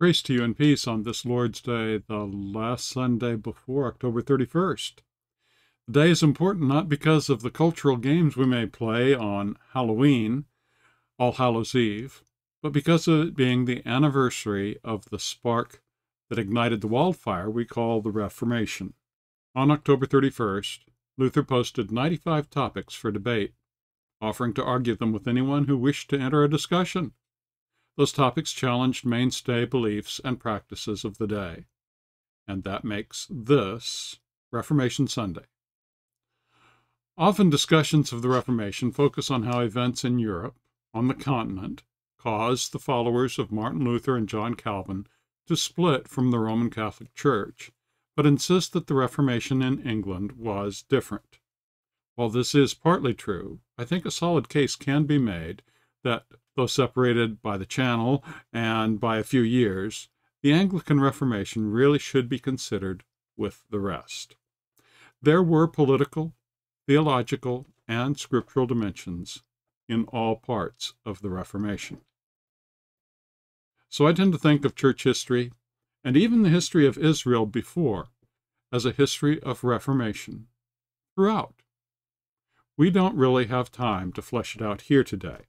Grace to you and peace on this Lord's Day, the last Sunday before October 31st. The day is important not because of the cultural games we may play on Halloween, All Hallows Eve, but because of it being the anniversary of the spark that ignited the wildfire we call the Reformation. On October 31st, Luther posted 95 topics for debate, offering to argue them with anyone who wished to enter a discussion. Those topics challenged mainstay beliefs and practices of the day. And that makes this Reformation Sunday. Often discussions of the Reformation focus on how events in Europe, on the continent, caused the followers of Martin Luther and John Calvin to split from the Roman Catholic Church, but insist that the Reformation in England was different. While this is partly true, I think a solid case can be made that though separated by the Channel and by a few years, the Anglican Reformation really should be considered with the rest. There were political, theological, and scriptural dimensions in all parts of the Reformation. So I tend to think of church history, and even the history of Israel before, as a history of Reformation throughout. We don't really have time to flesh it out here today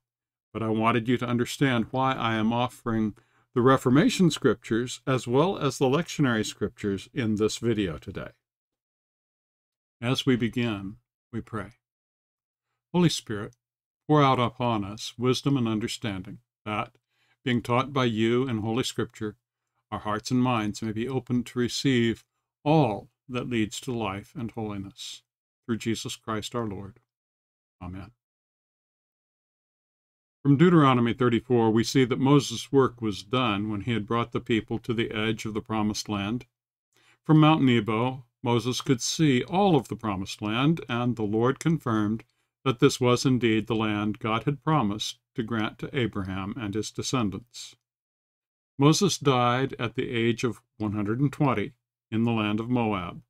but I wanted you to understand why I am offering the Reformation scriptures as well as the lectionary scriptures in this video today. As we begin, we pray. Holy Spirit, pour out upon us wisdom and understanding, that, being taught by you in Holy Scripture, our hearts and minds may be opened to receive all that leads to life and holiness. Through Jesus Christ our Lord. Amen. From Deuteronomy 34, we see that Moses' work was done when he had brought the people to the edge of the Promised Land. From Mount Nebo, Moses could see all of the Promised Land, and the Lord confirmed that this was indeed the land God had promised to grant to Abraham and his descendants. Moses died at the age of 120 in the land of Moab,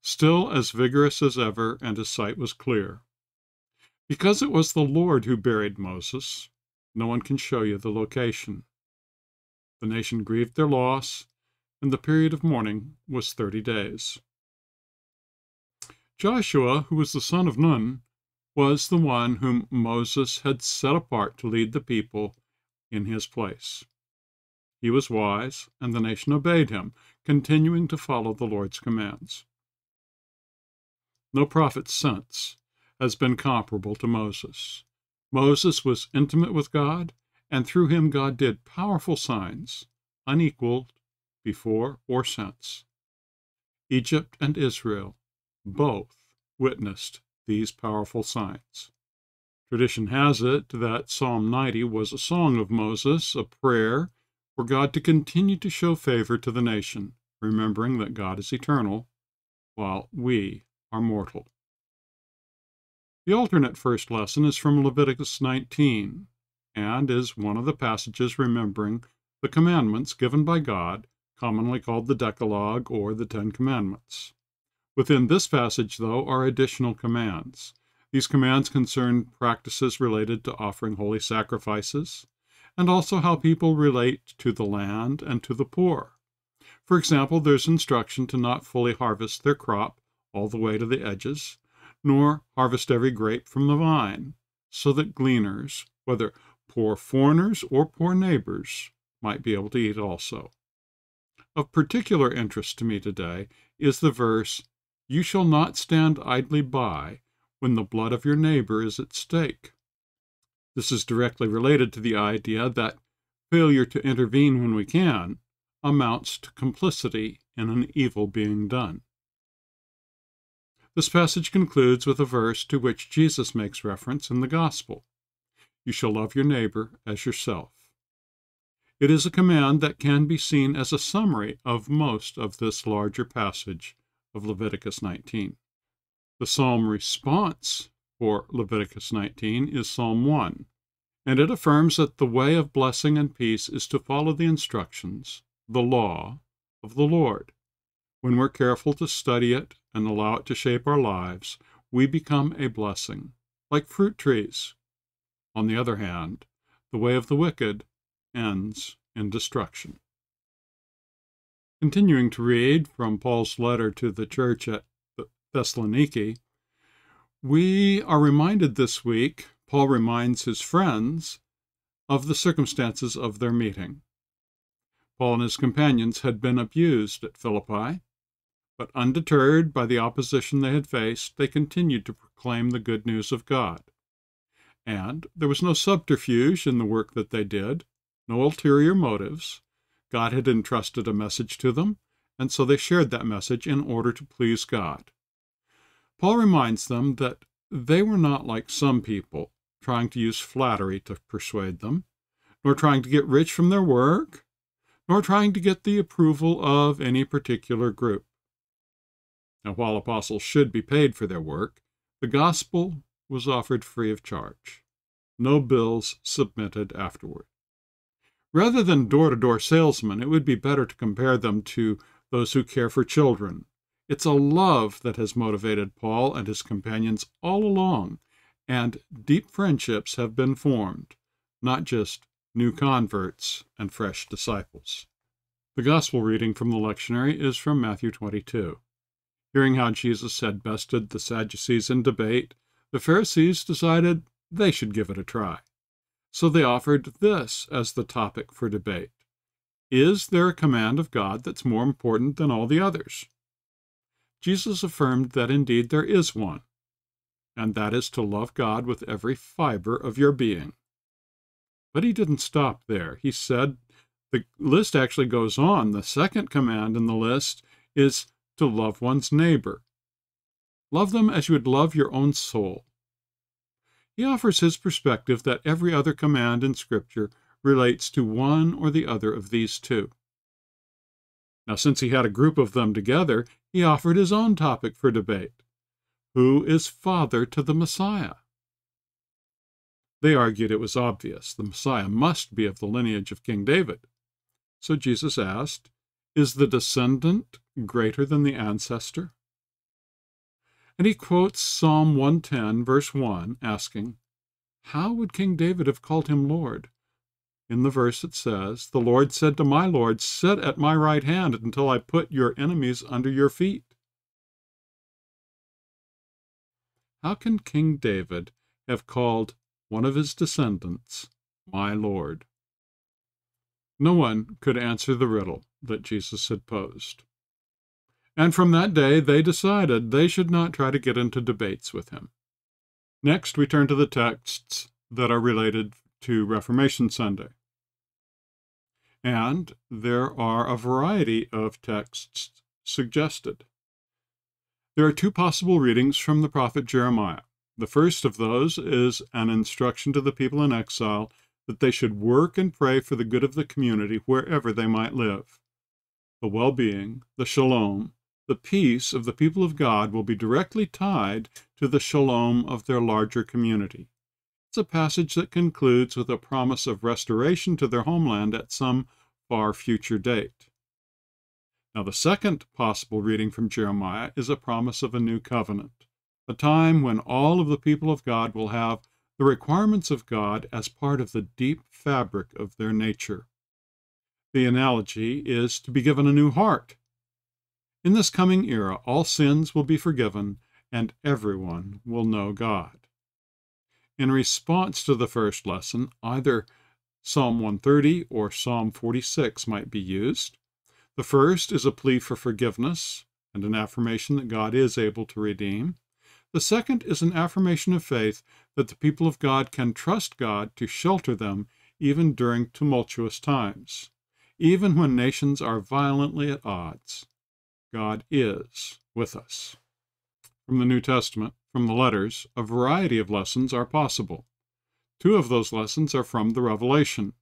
still as vigorous as ever, and his sight was clear. Because it was the Lord who buried Moses, no one can show you the location. The nation grieved their loss, and the period of mourning was thirty days. Joshua, who was the son of Nun, was the one whom Moses had set apart to lead the people in his place. He was wise, and the nation obeyed him, continuing to follow the Lord's commands. No prophet since has been comparable to Moses. Moses was intimate with God, and through him God did powerful signs, unequaled before or since. Egypt and Israel both witnessed these powerful signs. Tradition has it that Psalm 90 was a song of Moses, a prayer for God to continue to show favor to the nation, remembering that God is eternal, while we are mortal. The alternate first lesson is from Leviticus 19 and is one of the passages remembering the commandments given by God, commonly called the Decalogue or the Ten Commandments. Within this passage, though, are additional commands. These commands concern practices related to offering holy sacrifices, and also how people relate to the land and to the poor. For example, there's instruction to not fully harvest their crop all the way to the edges, nor harvest every grape from the vine, so that gleaners, whether poor foreigners or poor neighbors, might be able to eat also. Of particular interest to me today is the verse, You shall not stand idly by when the blood of your neighbor is at stake. This is directly related to the idea that failure to intervene when we can amounts to complicity in an evil being done. This passage concludes with a verse to which Jesus makes reference in the Gospel You shall love your neighbor as yourself. It is a command that can be seen as a summary of most of this larger passage of Leviticus 19. The psalm response for Leviticus 19 is Psalm 1, and it affirms that the way of blessing and peace is to follow the instructions, the law, of the Lord. When we're careful to study it and allow it to shape our lives, we become a blessing, like fruit trees. On the other hand, the way of the wicked ends in destruction. Continuing to read from Paul's letter to the church at Thessaloniki, we are reminded this week, Paul reminds his friends of the circumstances of their meeting. Paul and his companions had been abused at Philippi, but undeterred by the opposition they had faced, they continued to proclaim the good news of God. And there was no subterfuge in the work that they did, no ulterior motives. God had entrusted a message to them, and so they shared that message in order to please God. Paul reminds them that they were not like some people, trying to use flattery to persuade them, nor trying to get rich from their work, nor trying to get the approval of any particular group. Now, while apostles should be paid for their work, the gospel was offered free of charge. No bills submitted afterward. Rather than door to door salesmen, it would be better to compare them to those who care for children. It's a love that has motivated Paul and his companions all along, and deep friendships have been formed, not just new converts and fresh disciples. The gospel reading from the lectionary is from Matthew 22. Hearing how Jesus had bested the Sadducees in debate, the Pharisees decided they should give it a try. So they offered this as the topic for debate Is there a command of God that's more important than all the others? Jesus affirmed that indeed there is one, and that is to love God with every fiber of your being. But he didn't stop there. He said the list actually goes on. The second command in the list is to love one's neighbor. Love them as you would love your own soul. He offers his perspective that every other command in Scripture relates to one or the other of these two. Now, since he had a group of them together, he offered his own topic for debate Who is father to the Messiah? They argued it was obvious the Messiah must be of the lineage of King David. So Jesus asked, Is the descendant greater than the ancestor? And he quotes Psalm 110, verse 1, asking, How would King David have called him Lord? In the verse it says, The Lord said to my Lord, Sit at my right hand until I put your enemies under your feet. How can King David have called one of his descendants my Lord? No one could answer the riddle that Jesus had posed and from that day they decided they should not try to get into debates with him. Next, we turn to the texts that are related to Reformation Sunday. And there are a variety of texts suggested. There are two possible readings from the prophet Jeremiah. The first of those is an instruction to the people in exile that they should work and pray for the good of the community wherever they might live. The well being, the shalom, the peace of the people of God will be directly tied to the shalom of their larger community. It's a passage that concludes with a promise of restoration to their homeland at some far future date. Now, the second possible reading from Jeremiah is a promise of a new covenant, a time when all of the people of God will have the requirements of God as part of the deep fabric of their nature. The analogy is to be given a new heart in this coming era, all sins will be forgiven and everyone will know God. In response to the first lesson, either Psalm 130 or Psalm 46 might be used. The first is a plea for forgiveness and an affirmation that God is able to redeem. The second is an affirmation of faith that the people of God can trust God to shelter them even during tumultuous times, even when nations are violently at odds. God is with us. From the New Testament, from the letters, a variety of lessons are possible. Two of those lessons are from the Revelation.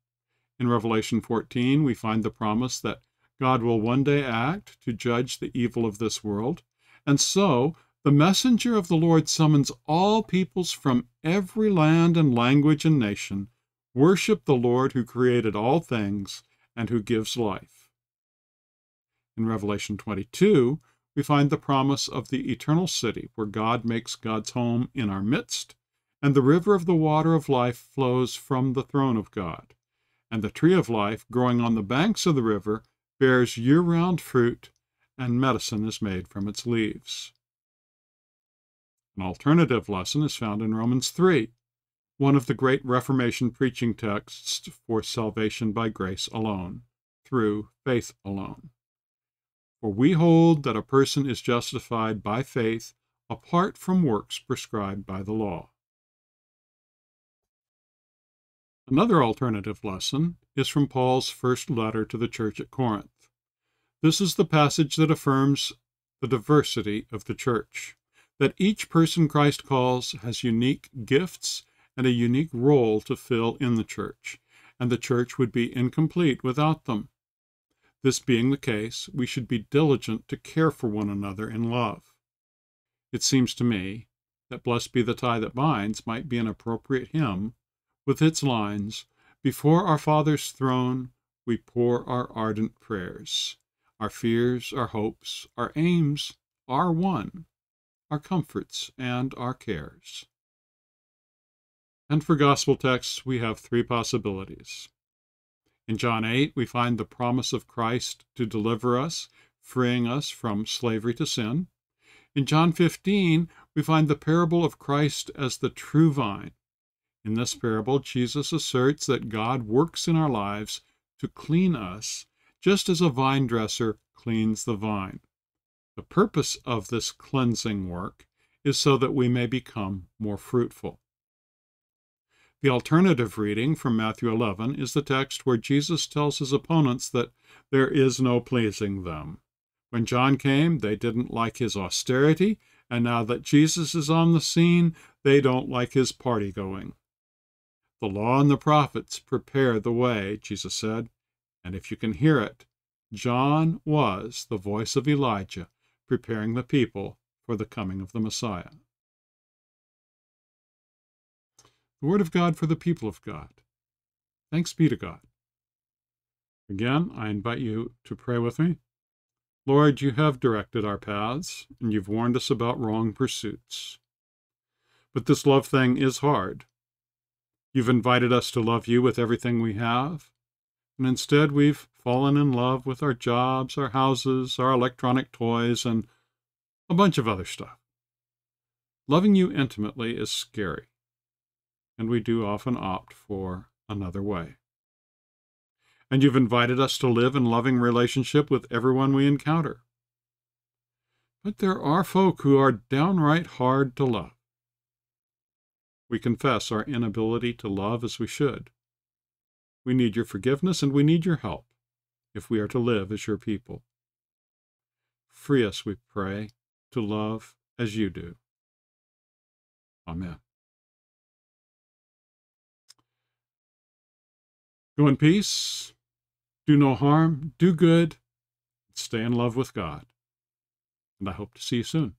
In Revelation 14, we find the promise that God will one day act to judge the evil of this world. And so, the messenger of the Lord summons all peoples from every land and language and nation, worship the Lord who created all things and who gives life. In Revelation 22, we find the promise of the eternal city where God makes God's home in our midst, and the river of the water of life flows from the throne of God. And the tree of life growing on the banks of the river bears year round fruit, and medicine is made from its leaves. An alternative lesson is found in Romans 3, one of the great Reformation preaching texts for salvation by grace alone, through faith alone. For we hold that a person is justified by faith apart from works prescribed by the law. Another alternative lesson is from Paul's first letter to the church at Corinth. This is the passage that affirms the diversity of the church, that each person Christ calls has unique gifts and a unique role to fill in the church, and the church would be incomplete without them. This being the case, we should be diligent to care for one another in love. It seems to me that Blessed be the tie that binds might be an appropriate hymn with its lines Before our Father's throne we pour our ardent prayers. Our fears, our hopes, our aims are one, our comforts and our cares. And for gospel texts, we have three possibilities. In John 8, we find the promise of Christ to deliver us, freeing us from slavery to sin. In John 15, we find the parable of Christ as the true vine, in this parable, Jesus asserts that God works in our lives to clean us, just as a vine dresser cleans the vine. The purpose of this cleansing work is so that we may become more fruitful. The alternative reading from Matthew 11 is the text where Jesus tells his opponents that there is no pleasing them. When John came, they didn't like his austerity, and now that Jesus is on the scene, they don't like his party going. The law and the prophets prepare the way, Jesus said, and if you can hear it, John was the voice of Elijah preparing the people for the coming of the Messiah. The Word of God for the people of God. Thanks be to God. Again, I invite you to pray with me. Lord, you have directed our paths, and you've warned us about wrong pursuits. But this love thing is hard. You've invited us to love you with everything we have, and instead we've fallen in love with our jobs, our houses, our electronic toys, and a bunch of other stuff. Loving you intimately is scary, and we do often opt for another way. And you've invited us to live in loving relationship with everyone we encounter. But there are folk who are downright hard to love. We confess our inability to love as we should. We need your forgiveness and we need your help if we are to live as your people. Free us, we pray, to love as you do. Amen. Go in peace, do no harm, do good, stay in love with God. And I hope to see you soon.